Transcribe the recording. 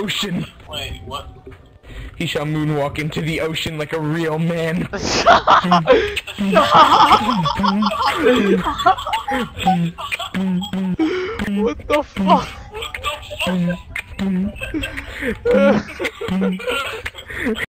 ocean. Wait, what? He shall moonwalk into the ocean like a real man. what the fuck?